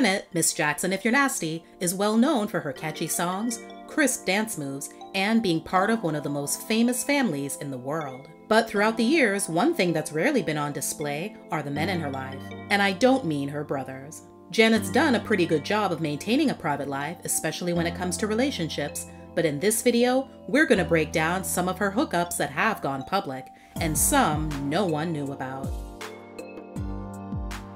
Janet, Miss Jackson If You're Nasty, is well known for her catchy songs, crisp dance moves, and being part of one of the most famous families in the world. But throughout the years, one thing that's rarely been on display are the men in her life. And I don't mean her brothers. Janet's done a pretty good job of maintaining a private life, especially when it comes to relationships, but in this video, we're gonna break down some of her hookups that have gone public, and some no one knew about.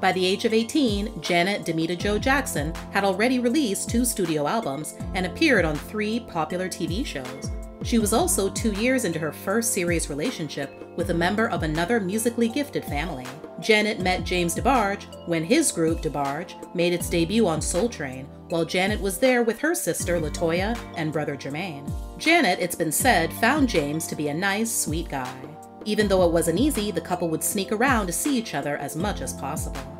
By the age of 18, Janet Damita Jo Jackson had already released two studio albums and appeared on three popular TV shows. She was also two years into her first serious relationship with a member of another musically gifted family. Janet met James DeBarge when his group, DeBarge, made its debut on Soul Train, while Janet was there with her sister, La Toya, and brother Jermaine. Janet, it's been said, found James to be a nice, sweet guy. Even though it wasn't easy, the couple would sneak around to see each other as much as possible.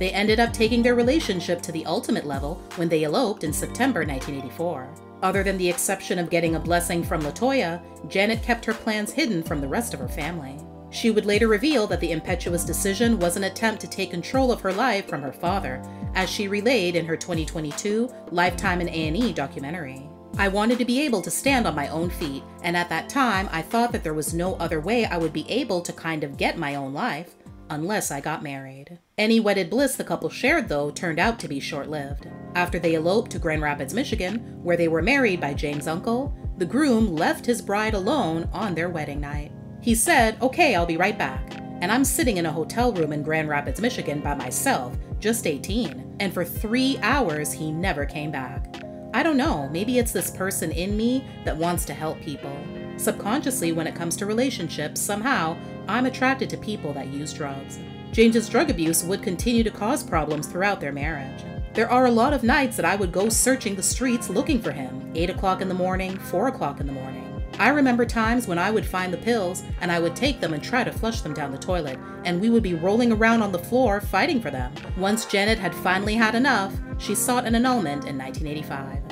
They ended up taking their relationship to the ultimate level when they eloped in September 1984. Other than the exception of getting a blessing from La Toya, Janet kept her plans hidden from the rest of her family. She would later reveal that the impetuous decision was an attempt to take control of her life from her father, as she relayed in her 2022 Lifetime in A&E documentary. I wanted to be able to stand on my own feet, and at that time I thought that there was no other way I would be able to kind of get my own life unless I got married. Any wedded bliss the couple shared, though, turned out to be short lived. After they eloped to Grand Rapids, Michigan, where they were married by James' uncle, the groom left his bride alone on their wedding night. He said, Okay, I'll be right back. And I'm sitting in a hotel room in Grand Rapids, Michigan by myself, just 18. And for three hours, he never came back. I don't know, maybe it's this person in me that wants to help people. Subconsciously, when it comes to relationships, somehow, I'm attracted to people that use drugs. James's drug abuse would continue to cause problems throughout their marriage. There are a lot of nights that I would go searching the streets looking for him 8 o'clock in the morning, 4 o'clock in the morning. I remember times when I would find the pills and I would take them and try to flush them down the toilet, and we would be rolling around on the floor fighting for them. Once Janet had finally had enough, she sought an annulment in 1985.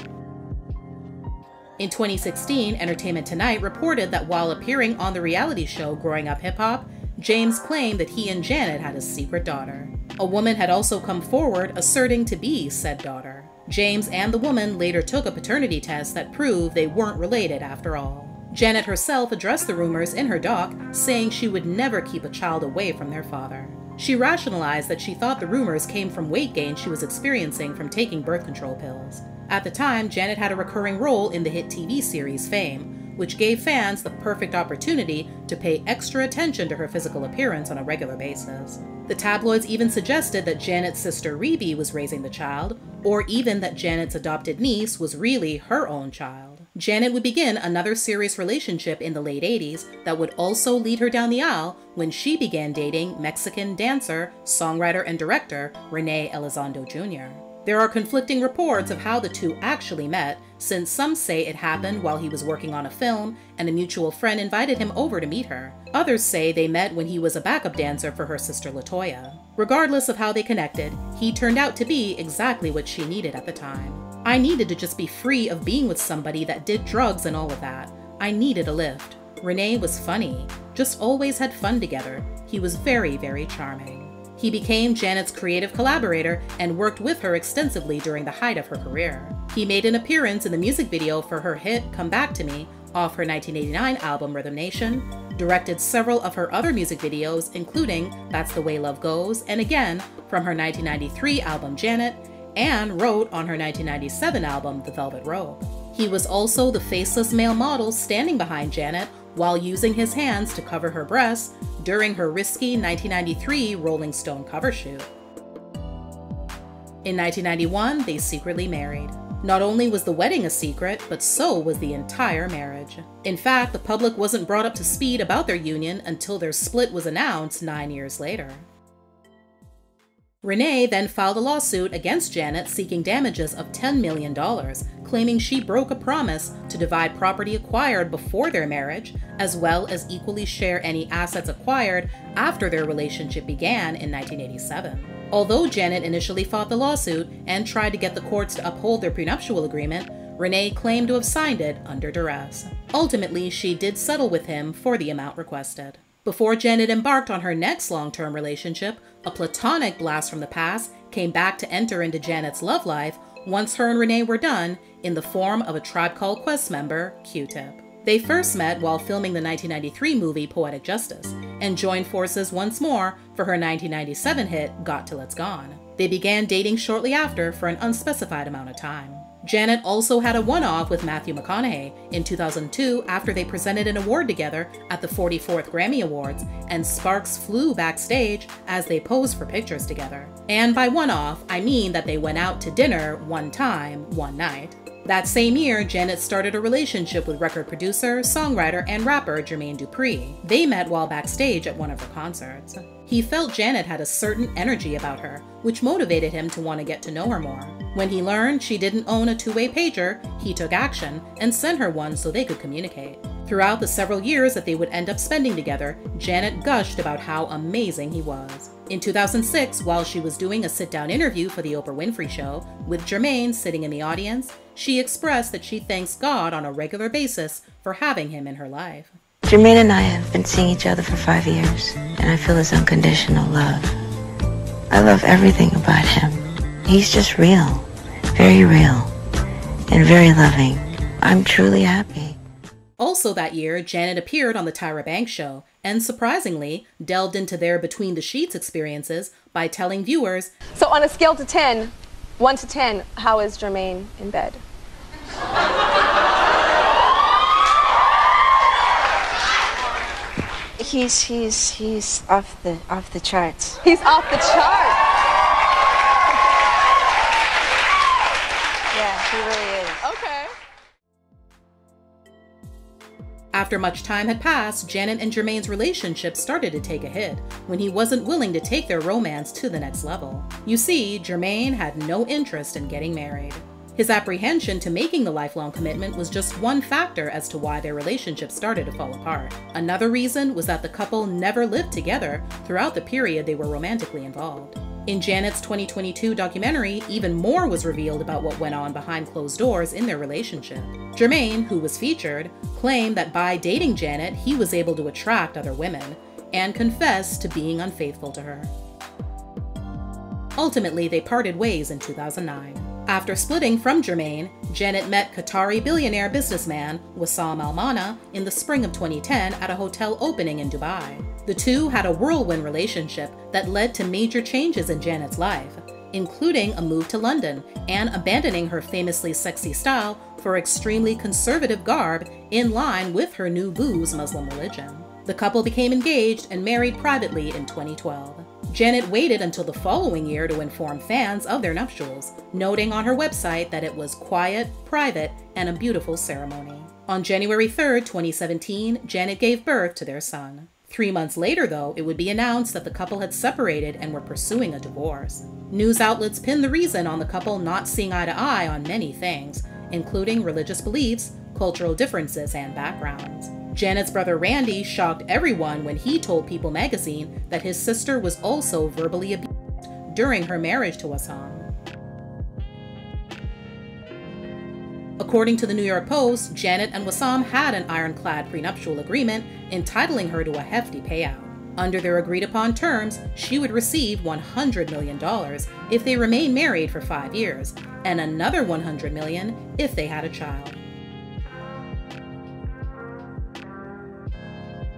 In 2016, Entertainment Tonight reported that while appearing on the reality show Growing Up Hip Hop, James claimed that he and Janet had a secret daughter. A woman had also come forward asserting to be said daughter. James and the woman later took a paternity test that proved they weren't related after all. Janet herself addressed the rumors in her doc, saying she would never keep a child away from their father. She rationalized that she thought the rumors came from weight gain she was experiencing from taking birth control pills. At the time, Janet had a recurring role in the hit TV series Fame, which gave fans the perfect opportunity to pay extra attention to her physical appearance on a regular basis. The tabloids even suggested that Janet's sister Rebbie was raising the child, or even that Janet's adopted niece was really her own child. Janet would begin another serious relationship in the late 80s that would also lead her down the aisle when she began dating Mexican dancer, songwriter, and director Rene Elizondo Jr. There are conflicting reports of how the two actually met, since some say it happened while he was working on a film and a mutual friend invited him over to meet her. Others say they met when he was a backup dancer for her sister La Toya. Regardless of how they connected, he turned out to be exactly what she needed at the time. I needed to just be free of being with somebody that did drugs and all of that. I needed a lift. Rene was funny, just always had fun together. He was very, very charming. He became Janet's creative collaborator and worked with her extensively during the height of her career. He made an appearance in the music video for her hit Come Back to Me off her 1989 album Rhythm Nation, directed several of her other music videos, including That's the Way Love Goes, and again from her 1993 album Janet, and wrote on her 1997 album, The Velvet Rope. He was also the faceless male model standing behind Janet while using his hands to cover her breasts during her risky 1993 Rolling Stone cover shoot. In 1991, they secretly married. Not only was the wedding a secret, but so was the entire marriage. In fact, the public wasn't brought up to speed about their union until their split was announced nine years later. Rene then filed a lawsuit against Janet seeking damages of $10 million, claiming she broke a promise to divide property acquired before their marriage, as well as equally share any assets acquired after their relationship began in 1987. Although Janet initially fought the lawsuit and tried to get the courts to uphold their prenuptial agreement, Rene claimed to have signed it under duress. Ultimately, she did settle with him for the amount requested. Before Janet embarked on her next long term relationship, A platonic blast from the past came back to enter into Janet's love life once her and Rene were done in the form of a Tribe Called Quest member, Q-Tip. They first met while filming the 1993 movie Poetic Justice and joined forces once more for her 1997 hit Got Till It's Gone. They began dating shortly after for an unspecified amount of time. Janet also had a one off with Matthew McConaughey in 2002 after they presented an award together at the 44th Grammy Awards, and sparks flew backstage as they posed for pictures together. And by one off, I mean that they went out to dinner one time, one night. That same year, Janet started a relationship with record producer, songwriter, and rapper Jermaine Dupri. They met while backstage at one of her concerts. He felt Janet had a certain energy about her, which motivated him to want to get to know her more. When he learned she didn't own a two way pager, he took action and sent her one so they could communicate. Throughout the several years that they would end up spending together, Janet gushed about how amazing he was. In 2006, while she was doing a sit down interview for The Oprah Winfrey Show, with Jermaine sitting in the audience, she expressed that she thanks God on a regular basis for having him in her life. Jermaine and I have been seeing each other for five years, and I feel his unconditional love. I love everything about him. He's just real, very real, and very loving. I'm truly happy. Also that year, Janet appeared on The Tyra Banks Show and surprisingly delved into their between the sheets experiences by telling viewers So, on a scale to 10, 1 to 10, how is Jermaine in bed? He's he's he's off the off the charts. He's off the chart. Yeah, he really is. Okay. After much time had passed, Janet and Jermaine's relationship started to take a hit when he wasn't willing to take their romance to the next level. You see, Jermaine had no interest in getting married. His apprehension to making the lifelong commitment was just one factor as to why their relationship started to fall apart. Another reason was that the couple never lived together throughout the period they were romantically involved. In Janet's 2022 documentary, even more was revealed about what went on behind closed doors in their relationship. Jermaine, who was featured, claimed that by dating Janet, he was able to attract other women, and confessed to being unfaithful to her. Ultimately, they parted ways in 2009. After splitting from Jermaine, Janet met Qatari billionaire businessman Wissam Al Mana in the spring of 2010 at a hotel opening in Dubai. The two had a whirlwind relationship that led to major changes in Janet's life, including a move to London and abandoning her famously sexy style for extremely conservative garb in line with her new boo's Muslim religion. The couple became engaged and married privately in 2012. Janet waited until the following year to inform fans of their nuptials, noting on her website that it was quiet, private, and a beautiful ceremony. On January 3, 2017, Janet gave birth to their son. Three months later, though, it would be announced that the couple had separated and were pursuing a divorce. News outlets pinned the reason on the couple not seeing eye to eye on many things, including religious beliefs, cultural differences, and backgrounds. Janet's brother Randy shocked everyone when he told People magazine that his sister was also verbally abused during her marriage to Wissam. According to the New York Post, Janet and Wissam had an ironclad prenuptial agreement entitling her to a hefty payout. Under their agreed upon terms, she would receive $100 million if they remained married for five years, and another 100 million if they had a child.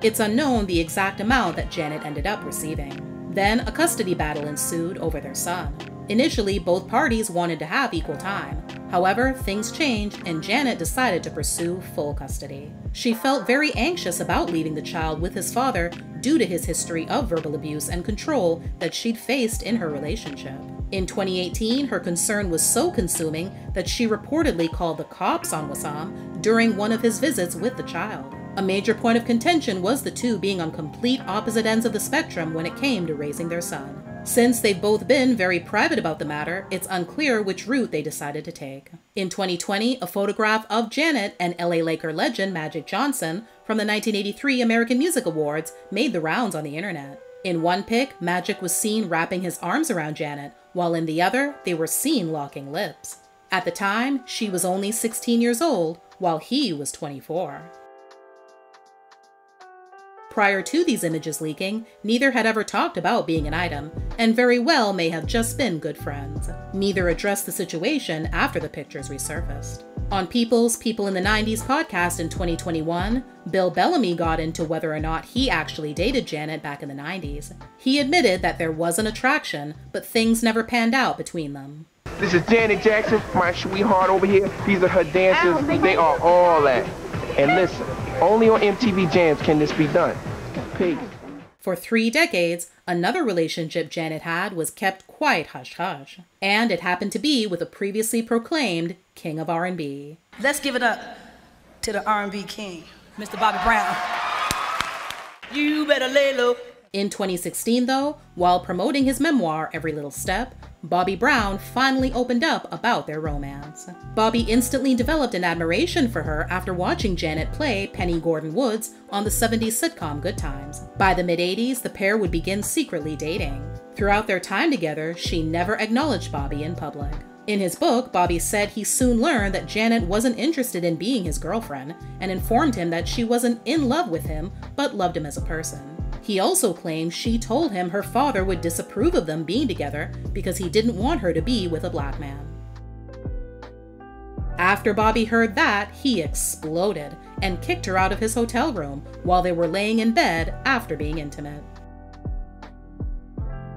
It's unknown the exact amount that Janet ended up receiving. Then a custody battle ensued over their son. Initially, both parties wanted to have equal time. However, things changed and Janet decided to pursue full custody. She felt very anxious about leaving the child with his father due to his history of verbal abuse and control that she'd faced in her relationship. In 2018, her concern was so consuming that she reportedly called the cops on Wissam during one of his visits with the child. A major point of contention was the two being on complete opposite ends of the spectrum when it came to raising their son. Since they've both been very private about the matter, it's unclear which route they decided to take. In 2020, a photograph of Janet and LA Laker legend Magic Johnson from the 1983 American Music Awards made the rounds on the internet. In one pic, Magic was seen wrapping his arms around Janet, while in the other, they were seen locking lips. At the time, she was only 16 years old, while he was 24. Prior to these images leaking, neither had ever talked about being an item, and very well may have just been good friends. Neither addressed the situation after the pictures resurfaced. On People's People in the 90s podcast in 2021, Bill Bellamy got into whether or not he actually dated Janet back in the 90s. He admitted that there was an attraction, but things never panned out between them. This is Janet Jackson, my sweetheart over here. These are her dancers. Oh, they are all that. And listen, only on MTV Jams can this be done. Peace. For three decades, another relationship Janet had was kept quite hush-hush, and it happened to be with a previously proclaimed king of R&B. Let's give it up to the R&B king, Mr. Bobby Brown. You better lay low. In 2016, though, while promoting his memoir Every Little Step, Bobby Brown finally opened up about their romance. Bobby instantly developed an admiration for her after watching Janet play Penny Gordon Woods on the 70s sitcom Good Times. By the mid 80s, the pair would begin secretly dating. Throughout their time together, she never acknowledged Bobby in public. In his book, Bobby said he soon learned that Janet wasn't interested in being his girlfriend and informed him that she wasn't in love with him but loved him as a person. He also claims she told him her father would disapprove of them being together because he didn't want her to be with a black man. After Bobby heard that, he exploded and kicked her out of his hotel room while they were laying in bed after being intimate.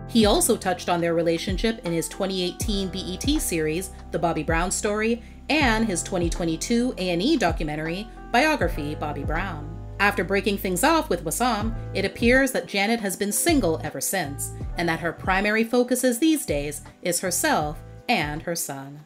He also touched on their relationship in his 2018 BET series, The Bobby Brown Story, and his 2022 A&E documentary, Biography Bobby Brown. After breaking things off with Wissam, it appears that Janet has been single ever since, and that her primary focuses these days is herself and her son.